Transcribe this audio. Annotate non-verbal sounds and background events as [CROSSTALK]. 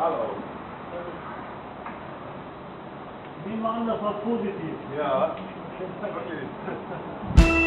neutral aus. Wir machen das mal positiv. Ja, okay. [LAUGHS]